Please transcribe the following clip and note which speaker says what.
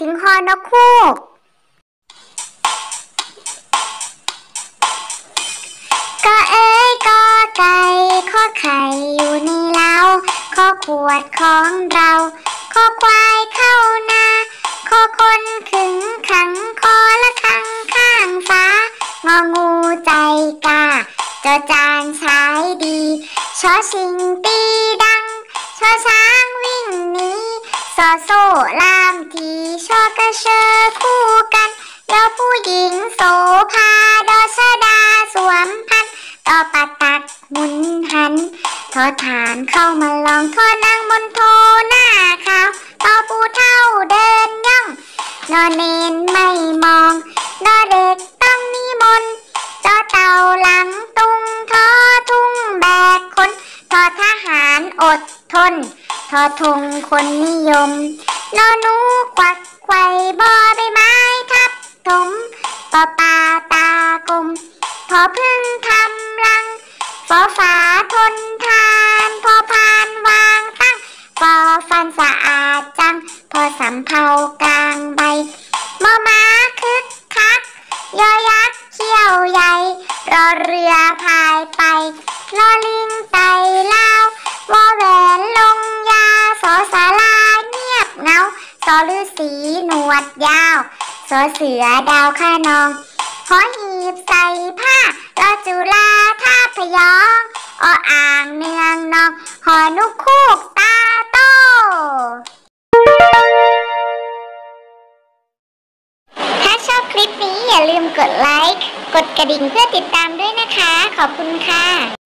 Speaker 1: ถึงฮอนกคู่ก็เอ้ยก็ไก่ข้อไข่อยู่ในเล้าข้อขวดของเราข้อควายเข้านาข้อคนขึงขังคอละคังข้างฟ้างองูใจกาจอจานใช้ดีชอชิงตีดังชอช้างวิ่งหนีซอโซ่ลามที เชอคู่กันยอผู้หญิงโสภาดอชดาสวมพันต่อปะตักหมุนหันทอฐานเข้ามาลองทอนางมนโทหน้าขาวต่อปูเท่าเดินย่อง นอนเนนไม่มองนอเด็กต้องนิมนต์จอเต่าหลังตุงทอทุ่งแบกคนทอทหารอดทน ทอทงคนนิยมนอนูควัก ไขว่บอใบไม้ทับถมปอปลาตากลมพอพึ่งทำรังฟอฝาทนทานพอพานวางตั้งฟอฟันสะอาดจัง พอสำเภากลางใบมอม้าคึกคัก ยอยักษ์เขี้ยวใหญ่ รอเรือพา วดยาวสอเสือดาวข้านองหอหีบใส่ผ้ารอจุฬาท่าพยองออ่างเนืองนองหอนุคูกตาโตถ้าชอบคลิปนี้อย่าลืมกดไลค์ กดกระดิ่งเพื่อติดตามด้วยนะคะ ขอบคุณค่ะ